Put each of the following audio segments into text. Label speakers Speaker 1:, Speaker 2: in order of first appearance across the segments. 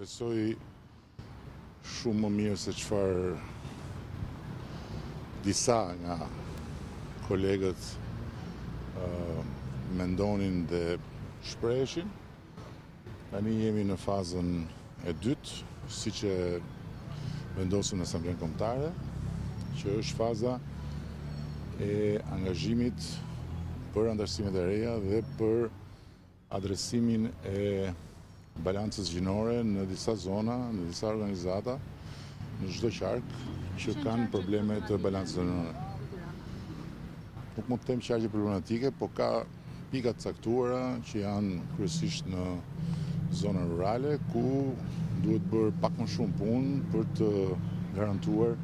Speaker 1: Besoj shumë më mirë se çfarë disa nga kolegët mendonin dhe shpreheshin. Tani jemi në fazën e dytë, siç e vendosëm në Asamblen Komtare, që është faza e angazhimit për antarësimet e reja dhe për adresimin e balancës gjinore në disa zona, në disa organizata, në çdo qark që kanë probleme të balancës gjinore. Nuk mund të them qarqe problematike, po ka pika të caktuara që janë kryesisht në zona rurale, ku duhet bërë pak më shumë punë për të garantuar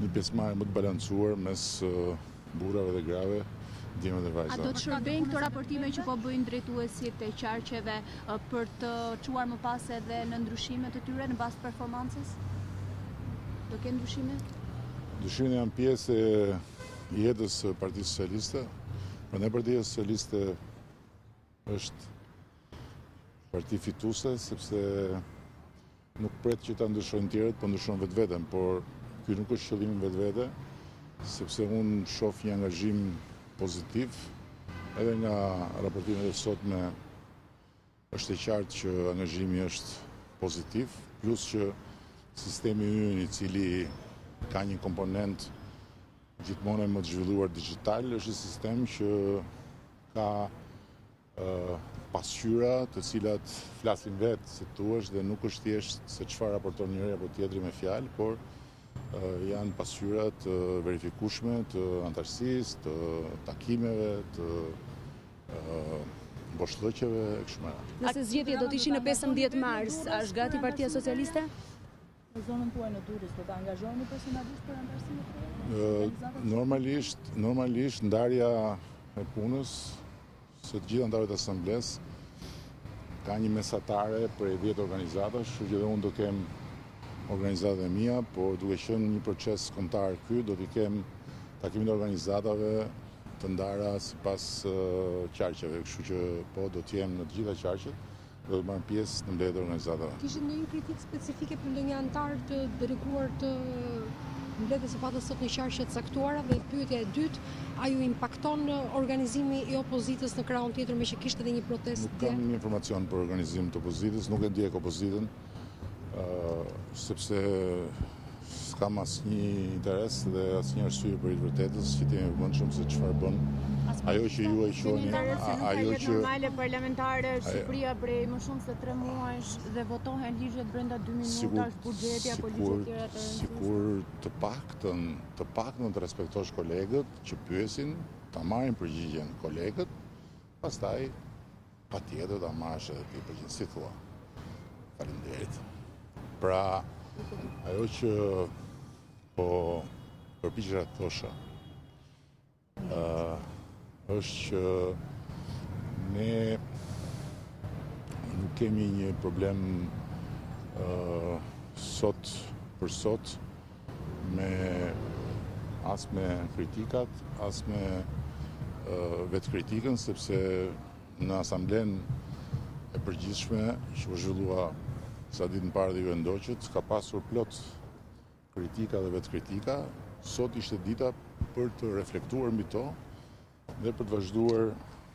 Speaker 1: një pjesmarrje më të balancuar mes Burrave dhe grave,
Speaker 2: djemve dhe vajzave. A do të shërbejnë këto raportime që po bëjnë drejtuesit e qarqeve për të çuar më pas edhe në ndryshime të tyre në bazë të performancës? Do ketë ndryshime?
Speaker 1: Ndryshimet janë pjesë e jetës së Partisë Socialiste. Prandaj Partia Socialiste Është parti fituese sepse nuk pret që ta ndryshojnë tjerët, po ndryshon vetveten, por ky nuk është qëllim në vetvete, sepse unë shof një angazhim pozitiv edhe nga raportimet e sotme është e qartë që angazhimi është pozitiv, plus që sistemi ynë i cili ka një komponent gjithmonë më të zhvilluar digital, është një sistem që Ka pasqyra të cilat flasin vetë, si të thuash, dhe nuk është thjesht se çfarë raporton njëri apo tjetri me fjalë, por janë pasqyra të verifikueshme të antarësisë, të takimeve, të boshllëqeve, e kështu me radhë.
Speaker 2: Nëse zgjedhjet do të ishin në 15 mars, është gati Partia Socialiste?
Speaker 3: Në zonën tuaj në Durrës do të angazhoheni personalisht për anëtarësimet?
Speaker 1: Normalisht, normalisht ndarja e punës së të gjithë anëtarëve të asamblesë ka një mesatare prej 10 organizatash, kështu që dhe unë do kem organizatat e mia, por duke qenë një proces kombëtar ky, do t'i kem takimet e organizatave të ndara sipas qarqeve, kështu që po do të jem në të gjitha qarqet. do të marr pjesë në mbledhjet e organizatave.
Speaker 2: Kishit ndonjë kritikë specifike për ndonjë anëtar të dërguar të mbledhjes së patë sot në qarqe të caktuara dhe pyetja e dytë, a ju impakton organizimi i opozitës në krahun tjetër meqë kishte edhe një protestë?
Speaker 1: Nuk kam një informacion për organizimin e opozitës, nuk e ndjek opozitën. sepse s'kam asnjë interes dhe asnjë arsye për hir të vërtetës që të jemi të vëmendshëm se çfarë bën ajo që ju e quani
Speaker 3: ajo që normale parlamentare Shqipëria prej më shumë se 3 muajsh dhe votohen ligjet brenda 2 minutash buxheti apo ligje të tjera të rëndësishme
Speaker 1: sikur të paktën të paktën të respektosh kolegët që pyesin të marrin përgjigjen kolegët pastaj Patjetër ta marrësh edhe ti përgjigjen si thua. Faleminderit. Pra, ajo që po përpiqja të thosha ë është që ne nuk kemi një problem ë sot për sot me as me kritikat, as me vetëkritikën, sepse në asamblenë e përgjithshme që u zhvillua ca ditë më parë dhe ju e ndoqët, ka pasur plot kritika dhe vetëkritika, sot ishte dita për të reflektuar mbi to dhe për të vazhduar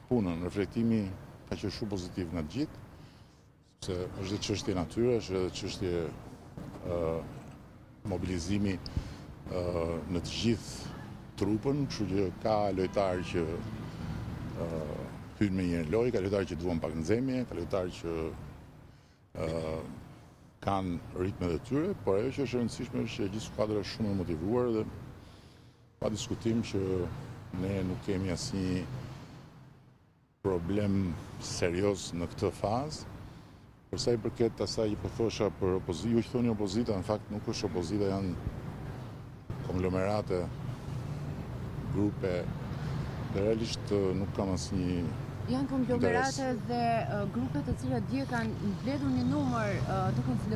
Speaker 1: punën. Reflektimi ka qenë shumë pozitiv nga të gjithë, Se është dhe çështje natyre, është dhe çështje mobilizimi në të gjithë trupën, kështu që ka lojtarë që hyjnë menjëherë në lojë, ka lojtarë që duan pak nxemje, ka lojtarë që kanë ritmet e tyre, por ajo që është e rëndësishme është që gjithë skuadra është shumë e motivuar dhe pa diskutim që ne nuk kemi asnjë problem serioz në këtë fazë. Për sa i përket asaj që po thosha për opozitën, ju që thoni opozita, në fakt nuk është opozita, janë konglomerate, grupe, dhe realisht nuk kam asnjë.
Speaker 3: Janë konglomerate dhe grupe të cilat dje kanë mbledhur një numër të konsiderueshëm.